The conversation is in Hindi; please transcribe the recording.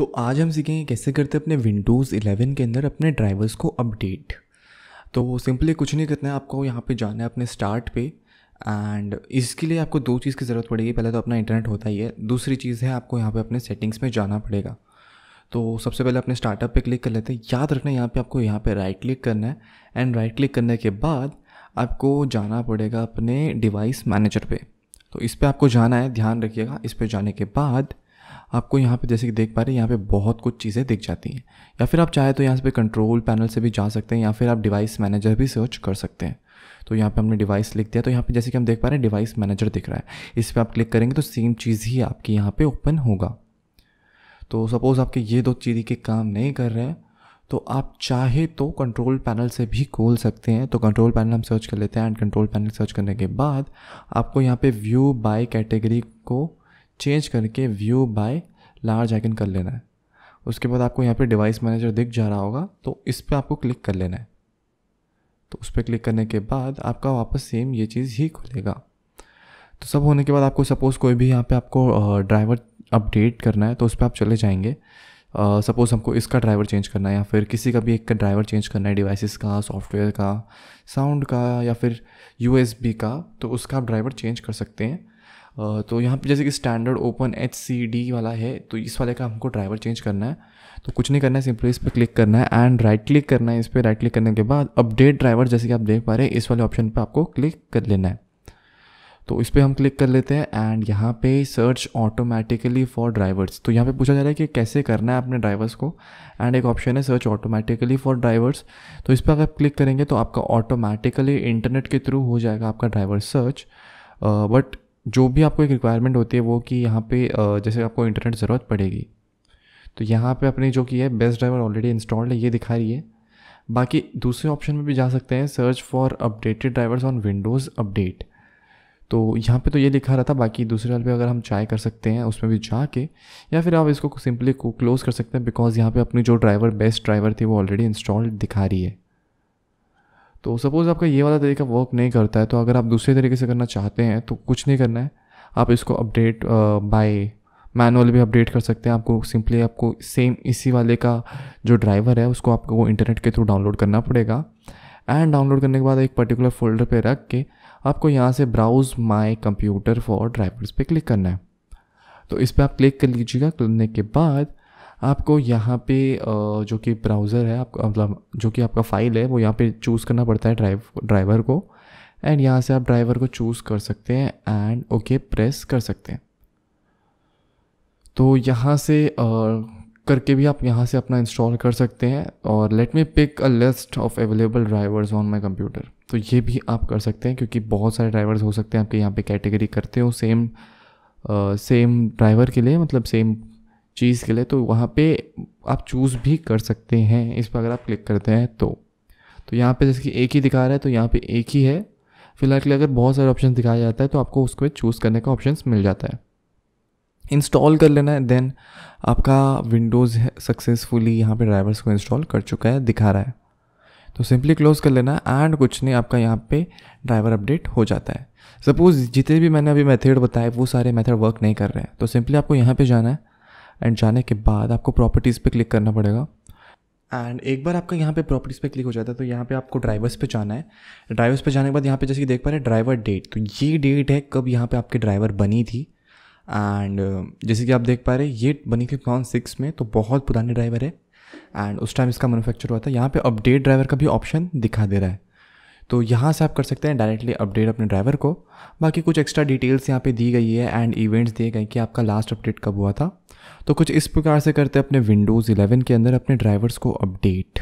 तो आज हम सीखेंगे कैसे करते हैं अपने विंडोज़ 11 के अंदर अपने ड्राइवर्स को अपडेट तो सिंपली कुछ नहीं करना है, आपको यहाँ पे जाना है अपने स्टार्ट पे एंड इसके लिए आपको दो चीज़ की ज़रूरत पड़ेगी। पहले तो अपना इंटरनेट होता ही है, दूसरी चीज़ है आपको यहाँ पे अपने सेटिंग्स में जाना पड़ेगा। तो सबसे पहले अपने स्टार्टअप पे क्लिक कर लेते हैं। याद रखना, यहाँ पे आपको यहाँ पे राइट क्लिक करना है एंड राइट क्लिक करने के बाद आपको जाना पड़ेगा अपने डिवाइस मैनेजर पे। तो इस पर आपको जाना है, ध्यान रखिएगा, इस पर जाने के बाद आपको यहाँ पे जैसे कि देख पा रहे हैं, यहाँ पे बहुत कुछ चीज़ें दिख जाती हैं। या फिर आप चाहे तो यहाँ पे कंट्रोल पैनल से भी जा सकते हैं, या फिर आप डिवाइस मैनेजर भी सर्च कर सकते हैं। तो यहाँ पे हमने डिवाइस लिख दिया तो यहाँ पे जैसे कि हम देख पा रहे हैं डिवाइस मैनेजर दिख रहा है। इस पर आप क्लिक करेंगे तो सेम चीज़ ही आपकी यहाँ पर ओपन होगा। तो सपोज़ आपके ये दो चीज़ के काम नहीं कर रहे हैं तो आप चाहे तो कंट्रोल पैनल से भी खोल सकते हैं। तो कंट्रोल पैनल हम सर्च कर लेते हैं एंड कंट्रोल पैनल सर्च करने के बाद आपको यहाँ पे व्यू बाय कैटेगरी को चेंज करके व्यू बाय लार्ज आइकन कर लेना है। उसके बाद आपको यहाँ पे डिवाइस मैनेजर दिख जा रहा होगा तो इस पर आपको क्लिक कर लेना है। तो उस पर क्लिक करने के बाद आपका वापस सेम ये चीज़ ही खुलेगा। तो सब होने के बाद आपको सपोज़ कोई भी यहाँ पे आपको ड्राइवर अपडेट करना है तो उस पर आप चले जाएँगे। सपोज़ हमको इसका ड्राइवर चेंज करना है, या फिर किसी का भी एक का ड्राइवर चेंज करना है डिवाइसेस का सॉफ्टवेयर का साउंड का, या फिर यूएसबी का तो उसका आप ड्राइवर चेंज कर सकते हैं। तो यहाँ पे जैसे कि standard open H C D वाला है तो इस वाले का हमको ड्राइवर चेंज करना है। तो कुछ नहीं करना है सिंपली इस पर क्लिक करना है एंड राइट क्लिक करना है इस पर राइट क्लिक करने के बाद अपडेट ड्राइवर जैसे कि आप देख पा रहे हैं, इस वाले ऑप्शन पर आपको क्लिक कर लेना है। तो इस पर हम क्लिक कर लेते हैं एंड यहाँ पे सर्च ऑटोमेटिकली फॉर ड्राइवर्स तो यहाँ पे पूछा जा रहा है कि कैसे करना है अपने ड्राइवर्स को एंड एक ऑप्शन है सर्च ऑटोमेटिकली फॉर ड्राइवर्स तो इस पर अगर आप क्लिक करेंगे तो आपका ऑटोमेटिकली इंटरनेट के थ्रू हो जाएगा आपका ड्राइवर सर्च बट जो भी आपको एक रिक्वायरमेंट होती है वो कि यहाँ पे जैसे आपको इंटरनेट ज़रूरत पड़ेगी। तो यहाँ पे अपनी जो की है बेस्ट ड्राइवर ऑलरेडी इंस्टॉल्ड है, ये दिखा रही है। बाकी दूसरे ऑप्शन में भी जा सकते हैं search for updated drivers on Windows update तो यहाँ पे तो ये लिखा रहा था, बाकी दूसरे वाले पे अगर हम ट्राई कर सकते हैं, उसमें भी जाके, या फिर आप इसको सिंपली क्लोज कर सकते हैं बिकॉज़ यहाँ पे अपनी जो ड्राइवर बेस्ट ड्राइवर थी, वो ऑलरेडी इंस्टॉल्ड दिखा रही है। तो सपोज़ आपका ये वाला तरीका वर्क नहीं करता है तो अगर आप दूसरे तरीके से करना चाहते हैं तो कुछ नहीं करना है। आप इसको अपडेट बाय मैनुअल भी अपडेट कर सकते हैं। आपको सिंपली आपको सेम इसी वाले का जो ड्राइवर है, उसको आपको इंटरनेट के थ्रू डाउनलोड करना पड़ेगा। एंड डाउनलोड करने के बाद एक पर्टिकुलर फोल्डर पे रख के आपको यहाँ से browse my computer for drivers पे क्लिक करना है। तो इस पर आप क्लिक कर लीजिएगा, करने के बाद आपको यहाँ पे जो कि ब्राउज़र है, आपका मतलब जो कि आपका फ़ाइल है, वो यहाँ पे चूज़ करना पड़ता है ड्राइव ड्राइवर को। एंड यहाँ से आप ड्राइवर को चूज़ कर सकते हैं एंड ओके प्रेस कर सकते हैं। तो यहाँ से करके भी आप यहाँ से अपना इंस्टॉल कर सकते हैं और let me pick a list of available drivers on my computer तो ये भी आप कर सकते हैं क्योंकि बहुत सारे ड्राइवर्स हो सकते हैं आपके यहाँ पे कैटेगरी करते हो सेम सेम ड्राइवर के लिए मतलब सेम चीज़ के लिए तो वहाँ पे आप चूज़ भी कर सकते हैं। इस पर अगर आप क्लिक करते हैं तो। तो यहाँ पे जैसे कि एक ही दिखा रहा है तो यहाँ पे एक ही है। फ़िलहाल के लिए अगर बहुत सारे ऑप्शन दिखाया जाता है तो आपको उसको चूज़ करने का ऑप्शन मिल जाता है। इंस्टॉल कर लेना है देन आपका विंडोज़ सक्सेसफुली यहाँ पे ड्राइवर्स को इंस्टॉल कर चुका है, दिखा रहा है। तो सिंपली क्लोज कर लेना एंड कुछ नहीं, आपका यहाँ पे ड्राइवर अपडेट हो जाता है। सपोज़ जितने भी मैंने अभी मेथड बताए, वो सारे मेथड वर्क नहीं कर रहे हैं। तो सिंपली आपको यहाँ पे जाना है। एंड जाने के बाद आपको प्रॉपर्टीज़ पे क्लिक करना पड़ेगा। एंड एक बार आपका यहाँ पे प्रॉपर्टीज़ पे क्लिक हो जाता है तो यहाँ पे आपको ड्राइवर्स पे जाना है। ड्राइवर्स पे जाने के बाद यहाँ पे जैसे कि देख पा रहे हैं ड्राइवर डेट तो ये डेट है कब यहाँ पे आपके ड्राइवर बनी थी। एंड जैसे कि आप देख पा रहे हैं, ये बनी थी टू सिक्स में तो बहुत पुरानी ड्राइवर है। एंड उस टाइम इसका मैनुफैक्चर हुआ था। यहाँ पे अपडेट ड्राइवर का भी ऑप्शन दिखा दे रहा है। तो यहाँ से आप कर सकते हैं डायरेक्टली अपडेट अपने ड्राइवर को। बाकी कुछ एक्स्ट्रा डिटेल्स यहाँ पे दी गई है एंड इवेंट्स दिए गए कि आपका लास्ट अपडेट कब हुआ था। तो कुछ इस प्रकार से करते हैं अपने विंडोज़ 11 के अंदर अपने ड्राइवर्स को अपडेट